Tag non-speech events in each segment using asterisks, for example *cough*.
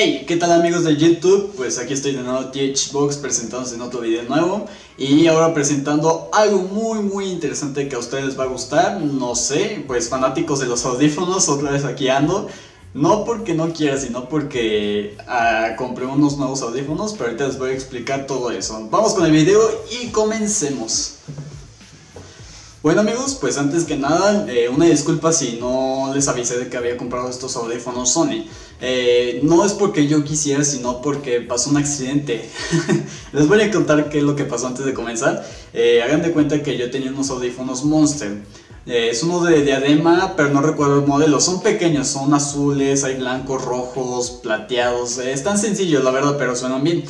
Hey, ¿qué tal amigos de YouTube? Pues aquí estoy de nuevo THBox presentándose en otro video nuevo y ahora presentando algo muy muy interesante que a ustedes les va a gustar, no sé, pues fanáticos de los audífonos, otra vez aquí ando, no porque no quiera, sino porque uh, compré unos nuevos audífonos, pero ahorita les voy a explicar todo eso. Vamos con el video y comencemos. Bueno amigos, pues antes que nada, eh, una disculpa si no les avisé de que había comprado estos audífonos Sony. Eh, no es porque yo quisiera, sino porque pasó un accidente. *laughs* les voy a contar qué es lo que pasó antes de comenzar. Eh, hagan de cuenta que yo tenía unos audífonos Monster. es uno de diadema, pero no recuerdo el modelo. Son pequeños, son azules, hay blancos, rojos, plateados. es tan sencillo, la verdad, pero suenan bien.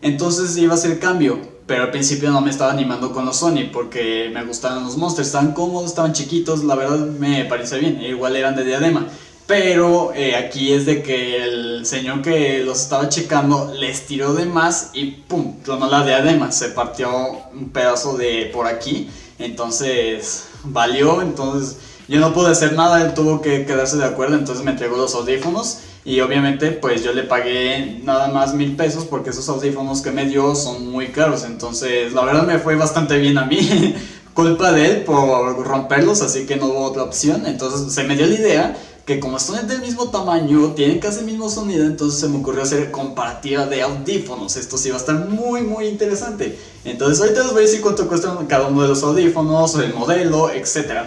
Entonces iba a hacer cambio pero al principio no me estaba animando con los Sony porque me gustaban los monsters, estaban cómodos, estaban chiquitos, la verdad me parecía bien, igual eran de diadema. Pero eh, aquí es de que el señor que los estaba checando les tiró de más y pum, tronó la diadema, se partió un pedazo de por aquí, entonces valió, entonces yo no pude hacer nada, él tuvo que quedarse de acuerdo, entonces me entregó los audífonos y obviamente pues yo le pagué nada más mil pesos porque esos audífonos que me dio son muy caros. Entonces la verdad me fue bastante bien a mí. *laughs* Culpa de él por romperlos, así que no hubo otra opción. Entonces se me dio la idea que como son del mismo tamaño, tienen casi el mismo sonido, entonces se me ocurrió hacer comparativa de audífonos. Esto sí va a estar muy muy interesante. Entonces ahorita les voy a decir cuánto cuesta cada uno de los audífonos, el modelo, etc.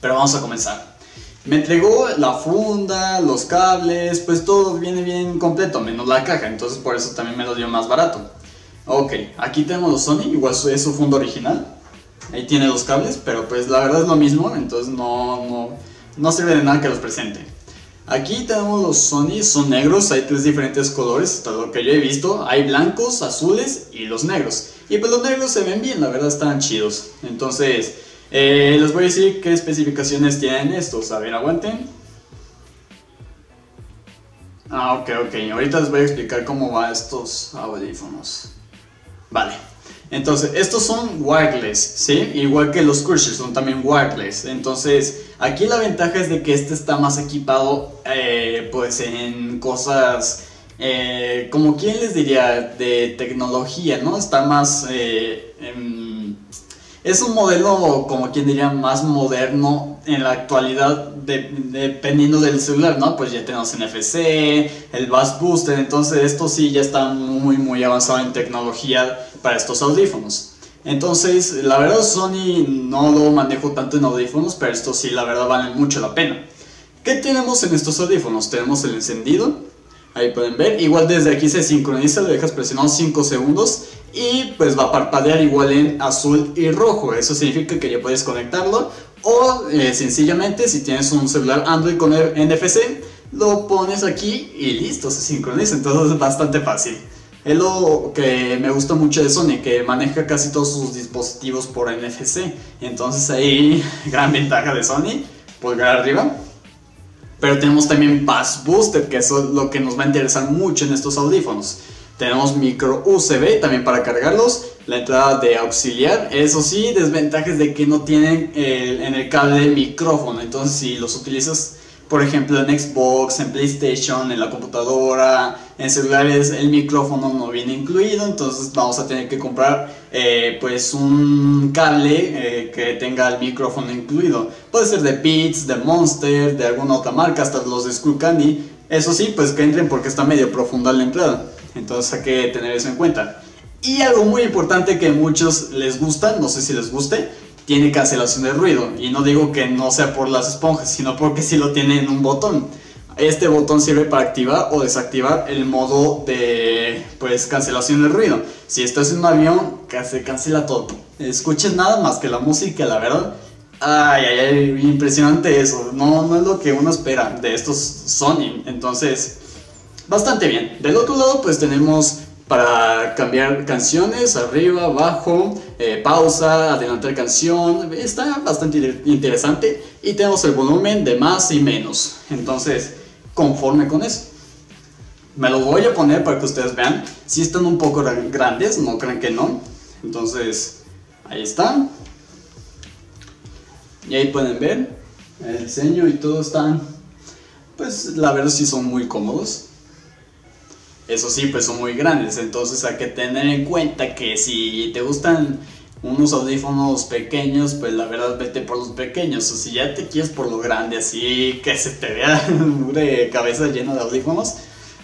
Pero vamos a comenzar. Me entregó la funda, los cables, pues todo viene bien completo, menos la caja, entonces por eso también me lo dio más barato. Ok, aquí tenemos los Sony, igual es su funda original. Ahí tiene los cables, pero pues la verdad es lo mismo, entonces no, no, no sirve de nada que los presente. Aquí tenemos los Sony, son negros, hay tres diferentes colores, hasta lo que yo he visto. Hay blancos, azules y los negros. Y pues los negros se ven bien, la verdad están chidos. Entonces, eh, les voy a decir qué especificaciones tienen estos. A ver, aguanten. Ah, ok, ok. Ahorita les voy a explicar cómo van estos audífonos. Vale. Entonces, estos son wireless, ¿sí? Igual que los Crushers son también wireless. Entonces, aquí la ventaja es de que este está más equipado, eh, pues, en cosas, eh, como quien les diría, de tecnología, ¿no? Está más, eh, es un modelo, como quien diría, más moderno en la actualidad, dependiendo del celular, ¿no? Pues ya tenemos NFC, el Bass Booster, entonces esto sí ya está muy, muy avanzado en tecnología para estos audífonos. Entonces, la verdad, Sony no lo manejo tanto en audífonos, pero esto sí, la verdad, vale mucho la pena. ¿Qué tenemos en estos audífonos? Tenemos el encendido, ahí pueden ver, igual desde aquí se sincroniza, lo dejas presionado 5 segundos y pues va a parpadear igual en azul y rojo. Eso significa que ya puedes conectarlo o eh, sencillamente si tienes un celular Android con NFC lo pones aquí y listo, se sincroniza. Entonces es bastante fácil. Es lo que me gusta mucho de Sony, que maneja casi todos sus dispositivos por NFC. Entonces ahí, *laughs* gran ventaja de Sony, pulgar arriba. Pero tenemos también Bass Booster, que es lo que nos va a interesar mucho en estos audífonos. Tenemos micro USB también para cargarlos. La entrada de auxiliar. Eso sí, desventajas de que no tienen en el cable de micrófono. Entonces si los utilizas, por ejemplo, en Xbox, en PlayStation, en la computadora, en celulares, el micrófono no viene incluido. Entonces vamos a tener que comprar eh, pues un cable eh, que tenga el micrófono incluido. Puede ser de Beats, de Monster, de alguna otra marca, hasta los de Skullcandy. Eso sí, pues que entren porque está medio profunda la entrada. Entonces hay que tener eso en cuenta. Y algo muy importante que a muchos les gusta, no sé si les guste, tiene cancelación de ruido. Y no digo que no sea por las esponjas, sino porque si lo tiene en un botón. Este botón sirve para activar o desactivar el modo de pues cancelación de ruido. Si estás en un avión, se cancela todo. Escuches nada más que la música, la verdad. Ay, ay, ay, impresionante eso. No, no es lo que uno espera de estos Sony. Entonces, bastante bien. Del otro lado pues tenemos para cambiar canciones, arriba, abajo, eh, pausa, adelantar canción, está bastante interesante y tenemos el volumen de más y menos, entonces conforme con eso. Me lo voy a poner para que ustedes vean, si están un poco grandes, no crean que no, entonces ahí está. Y ahí pueden ver el diseño y todo están, pues la verdad sí son muy cómodos. Eso sí, pues son muy grandes, entonces hay que tener en cuenta que si te gustan unos audífonos pequeños, pues la verdad vete por los pequeños. O si ya te quieres por lo grande, así que se te vea *laughs* de cabeza llena de audífonos,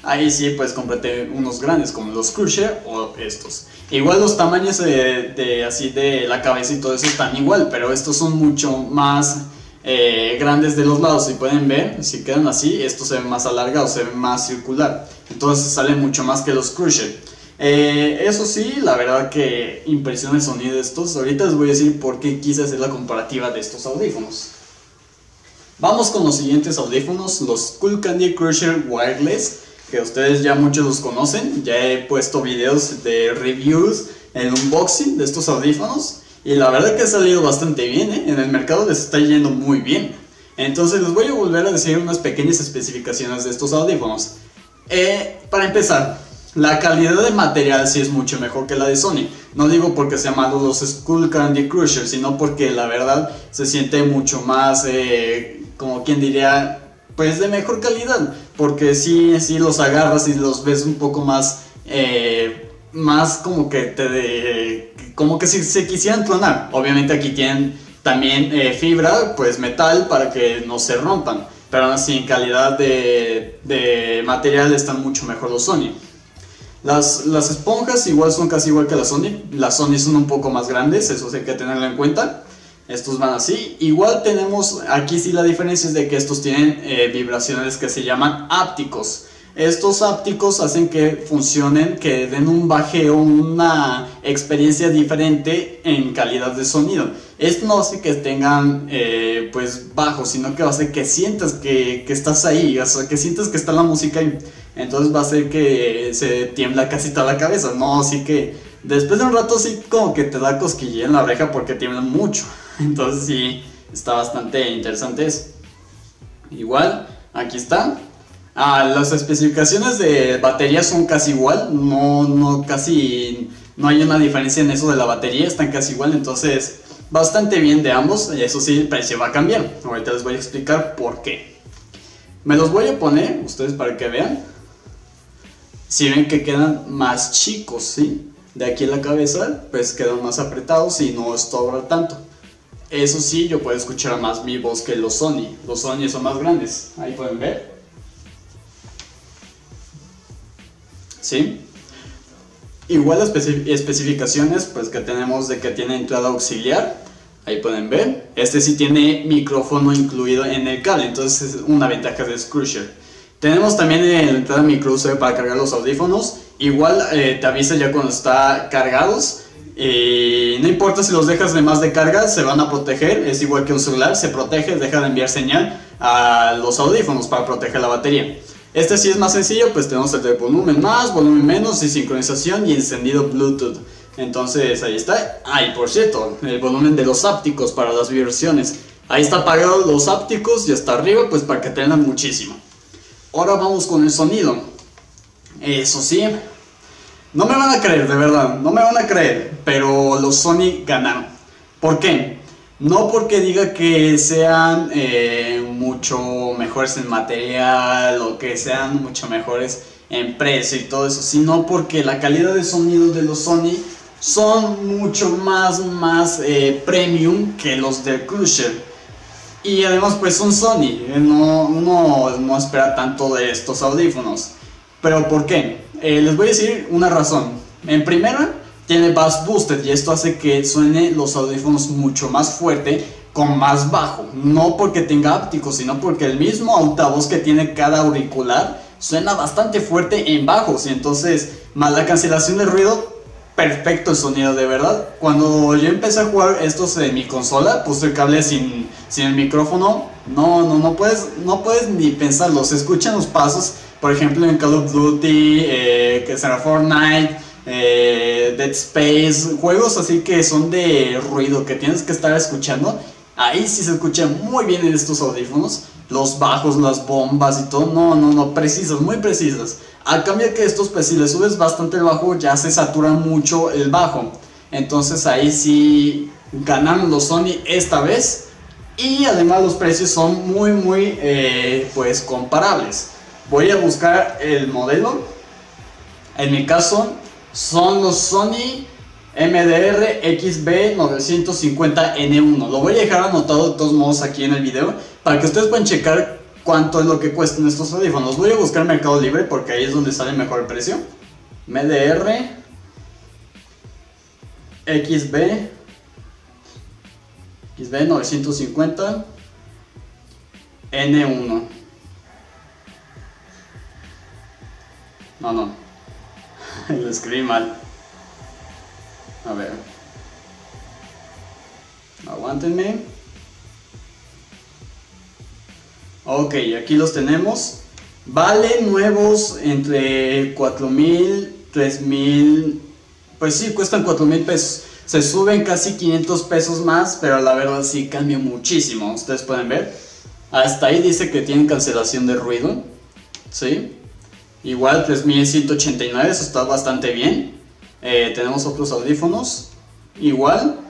ahí sí pues cómprate unos grandes como los Cruiser o estos. Igual los tamaños de, así de la cabeza y todo eso están igual, pero estos son mucho más eh, grandes de los lados. Si pueden ver, si quedan así, estos se ven más alargados, se ven más circular. Entonces sale mucho más que los Cruiser. Eh, eso sí, la verdad que impresiona el sonido de estos. Ahorita les voy a decir por qué quise hacer la comparativa de estos audífonos. Vamos con los siguientes audífonos, los Cool Candy Crusher Wireless, que ustedes ya muchos los conocen. Ya he puesto videos de reviews, el unboxing de estos audífonos. Y la verdad que ha salido bastante bien, ¿eh? en el mercado les está yendo muy bien. Entonces les voy a volver a decir unas pequeñas especificaciones de estos audífonos. Eh, para empezar, la calidad de material sí es mucho mejor que la de Sony. No digo porque sean malos los Skull Candy Crusher, sino porque la verdad se siente mucho más, eh, como quien diría, pues de mejor calidad. Porque sí, sí los agarras y los ves un poco más, eh, más como que te, como que si se quisieran clonar. Obviamente aquí tienen también eh, fibra, pues metal para que no se rompan. Pero así en calidad de, de material están mucho mejor los Sony. Las, las, esponjas igual son casi igual que las Sony. Las Sony son un poco más grandes, eso hay que tenerlo en cuenta. Estos van así. Igual tenemos, aquí sí la diferencia es de que estos tienen eh, vibraciones que se llaman ápticos. Estos ápticos hacen que funcionen, que den un bajeo, una experiencia diferente en calidad de sonido. Esto no hace que tengan eh, pues bajo, sino que hace que sientas que, que, estás ahí, o sea, que sientas que está la música ahí. Entonces va a hacer que se tiembla casi toda la cabeza, ¿no? Así que después de un rato sí como que te da cosquilla en la oreja porque tiembla mucho. *laughs* Entonces sí, está bastante interesante eso. Igual, aquí está. Ah, las especificaciones de batería son casi igual, no, no, casi, no hay una diferencia en eso de la batería, están casi igual, entonces bastante bien de ambos, eso sí, el precio va a cambiar, ahorita les voy a explicar por qué. Me los voy a poner, ustedes para que vean, si ven que quedan más chicos, ¿sí? De aquí en la cabeza, pues quedan más apretados y no estorba tanto. Eso sí, yo puedo escuchar más mi voz que los Sony, los Sony son más grandes, ahí pueden ver. ¿Sí? Igual las especificaciones pues que tenemos de que tiene entrada auxiliar, ahí pueden ver. Este sí tiene micrófono incluido en el cable, entonces es una ventaja de Scrusher. Tenemos también la entrada micro USB para cargar los audífonos, igual eh, te avisa ya cuando está cargados. Y no importa si los dejas de más de carga, se van a proteger, es igual que un celular, se protege, deja de enviar señal a los audífonos para proteger la batería. Este sí es más sencillo, pues tenemos el de volumen más, volumen menos y sincronización y encendido Bluetooth. Entonces ahí está. Ay, por cierto, el volumen de los ápticos para las vibraciones. Ahí está apagado los ápticos y hasta arriba, pues para que tengan muchísimo. Ahora vamos con el sonido. Eso sí, no me van a creer, de verdad, no me van a creer, pero los Sony ganaron. ¿Por qué? No porque diga que sean eh, mucho mejores en material o que sean mucho mejores en precio y todo eso, sino porque la calidad de sonido de los Sony son mucho más, más eh, premium que los de Cruiser. Y además pues son Sony, eh, no, no, no espera tanto de estos audífonos. ¿Pero por qué? les voy a decir una razón. En primera, tiene bass boosted y esto hace que suene los audífonos mucho más fuerte con más bajo. No porque tenga ápticos, sino porque el mismo altavoz que tiene cada auricular suena bastante fuerte en bajos y entonces más la cancelación de ruido perfecto el sonido de verdad. Cuando yo empecé a jugar estos en mi consola, puse el cable sin, sin el micrófono. No, no, no puedes, no puedes ni pensarlo. Se escuchan los pasos, por ejemplo en Call of Duty, eh, que será Fortnite eh, Dead Space, juegos así que son de ruido que tienes que estar escuchando. Ahí sí se escucha muy bien en estos audífonos. Los bajos, las bombas y todo. No, no, no, precisas, muy precisas. A cambio que estos, pues si le subes bastante el bajo, ya se satura mucho el bajo. Entonces ahí sí ganan los Sony esta vez. Y además los precios son muy, muy, eh, pues comparables. Voy a buscar el modelo En mi caso, son los Sony MDR XB950N1. Lo voy a dejar anotado de todos modos aquí en el video para que ustedes puedan checar cuánto es lo que cuestan estos audífonos. Voy a buscar Mercado Libre porque ahí es donde sale mejor el precio. MDR XB XB950 N1 No, no *laughs* Lo escribí mal A ver Aguántenme Ok, aquí los tenemos Valen nuevos entre 4000, 3000 Pues sí, cuestan 4000 pesos se suben casi 500 pesos más, pero la verdad sí cambia muchísimo. Ustedes pueden ver. Hasta ahí dice que tienen cancelación de ruido. ¿Sí? Igual 3189, eso está bastante bien. Eh, tenemos otros audífonos. Igual.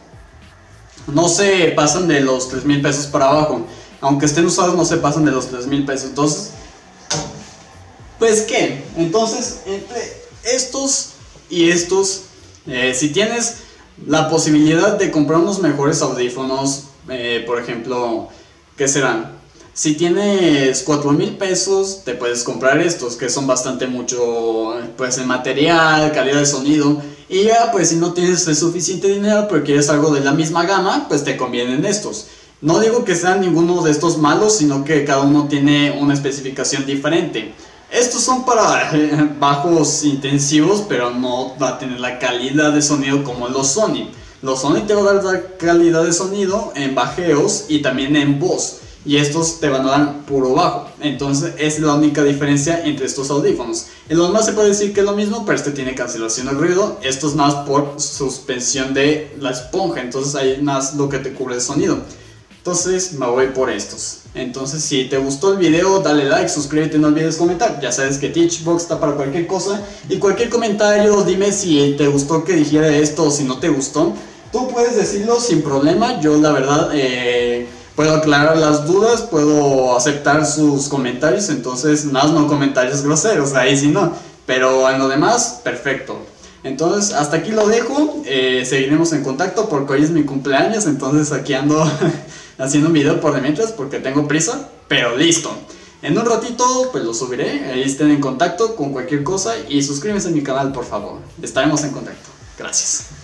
No se pasan de los 3000 pesos para abajo. Aunque estén usados, no se pasan de los 3000 pesos. Entonces, pues qué. Entonces, entre estos y estos, eh, si tienes la posibilidad de comprar unos mejores audífonos, eh, por ejemplo, ¿qué serán? Si tienes 4 mil pesos, te puedes comprar estos, que son bastante mucho, pues, en material, calidad de sonido. Y ya, pues, si no tienes el suficiente dinero, pero quieres algo de la misma gama, pues te convienen estos. No digo que sean ninguno de estos malos, sino que cada uno tiene una especificación diferente. Estos son para *laughs* bajos intensivos, pero no va a tener la calidad de sonido como los Sony. Los Sony te van a dar la calidad de sonido en bajeos y también en voz. Y estos te van a dar puro bajo. Entonces es la única diferencia entre estos audífonos. En los más se puede decir que es lo mismo, pero este tiene cancelación de ruido. Esto es más por suspensión de la esponja. Entonces hay más lo que te cubre el sonido. Entonces me voy por estos. Entonces si te gustó el video, dale like, suscríbete, no olvides comentar. Ya sabes que Teachbox está para cualquier cosa. Y cualquier comentario, dime si te gustó que dijera esto o si no te gustó. Tú puedes decirlo sin problema. Yo la verdad eh, puedo aclarar las dudas, puedo aceptar sus comentarios. Entonces nada, no comentarios groseros, ahí sí no. Pero en lo demás, perfecto. Entonces, hasta aquí lo dejo. Eh, seguiremos en contacto porque hoy es mi cumpleaños. Entonces, aquí ando *laughs* haciendo un video por de mientras porque tengo prisa, pero listo. En un ratito pues lo subiré, ahí estén en contacto con cualquier cosa y suscríbanse a mi canal por favor. Estaremos en contacto. Gracias.